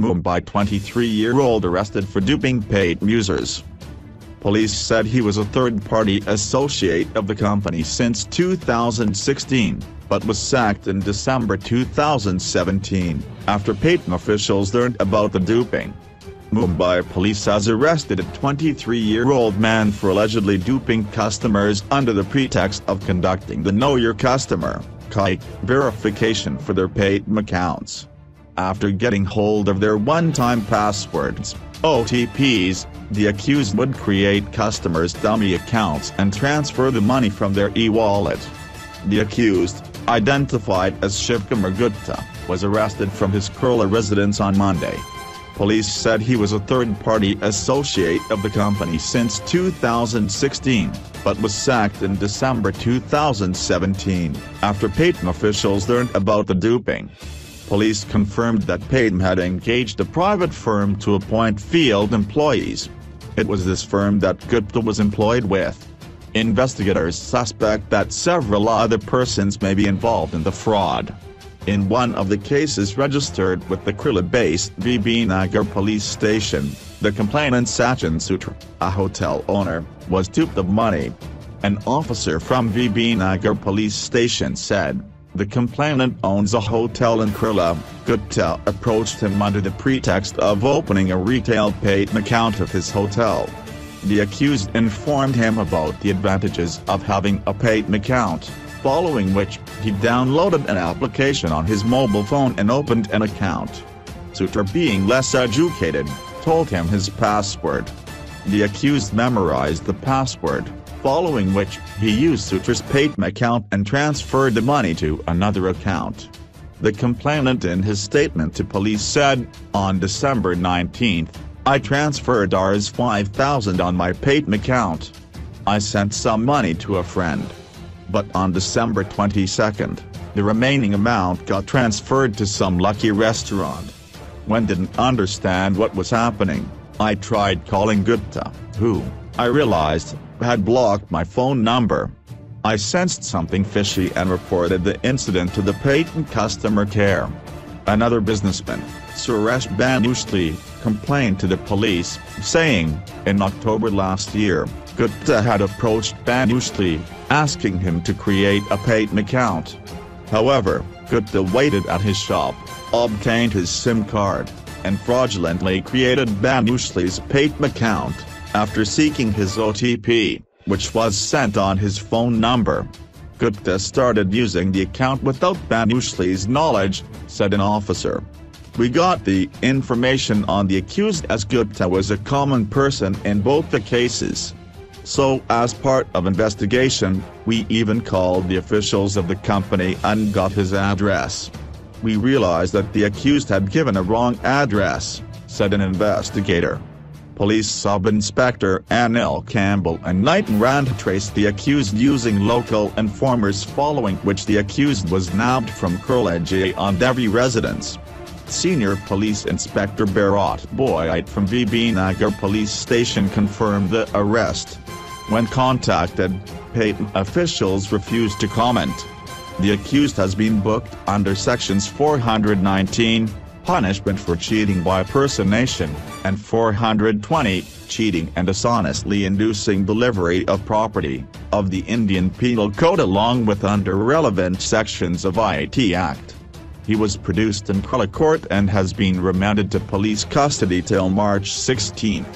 Mumbai 23-year-old arrested for duping Paytm users. Police said he was a third-party associate of the company since 2016, but was sacked in December 2017, after Paytm officials learned about the duping. Mumbai police has arrested a 23-year-old man for allegedly duping customers under the pretext of conducting the Know Your Customer verification for their Paytm accounts. After getting hold of their one-time passwords, OTPs, the accused would create customers' dummy accounts and transfer the money from their e-wallet. The accused, identified as Shivkumar Gupta, was arrested from his Kurla residence on Monday. Police said he was a third-party associate of the company since 2016, but was sacked in December 2017, after Paytm officials learned about the duping. Police confirmed that Paytm had engaged a private firm to appoint field employees. It was this firm that Gupta was employed with. Investigators suspect that several other persons may be involved in the fraud. In one of the cases registered with the Kurla-based VB Nagar police station, the complainant Sachin Sutra, a hotel owner, was duped of money. An officer from VB Nagar police station said, the complainant owns a hotel in Kurla, Gupta approached him under the pretext of opening a retail Paytm account of his hotel. The accused informed him about the advantages of having a Paytm account following which, he downloaded an application on his mobile phone and opened an account. Sutra being less educated, told him his password. The accused memorized the password, following which, he used Sutra's Paytm account and transferred the money to another account. The complainant in his statement to police said, on December 19, I transferred Rs 5000 on my Paytm account. I sent some money to a friend but on December 22, the remaining amount got transferred to some lucky restaurant. When didn't understand what was happening, I tried calling Gupta, who, I realized, had blocked my phone number. I sensed something fishy and reported the incident to the Paytm customer care. Another businessman, Suresh Bhanushali, complained to the police, saying, in October last year, Gupta had approached Bhanushali, asking him to create a Paytm account. However, Gupta waited at his shop, obtained his SIM card, and fraudulently created Bhanushali's Paytm account, after seeking his OTP, which was sent on his phone number. Gupta started using the account without Bhanushali's knowledge, said an officer. We got the information on the accused as Gupta was a common person in both the cases. So as part of investigation, we even called the officials of the company and got his address. We realized that the accused had given a wrong address, said an investigator. Police Sub-Inspector Anil Kamble and Nitin ran to trace the accused using local informers following which the accused was nabbed from Kurlaji on Devi residence. Senior Police Inspector Bharat Bhoite from VB Nagar Police Station confirmed the arrest. When contacted, Paytm officials refused to comment. The accused has been booked under Sections 419, punishment for cheating by personation, and 420, cheating and dishonestly inducing delivery of property, of the Indian Penal Code along with under relevant sections of IT Act. He was produced in court and has been remanded to police custody till March 16.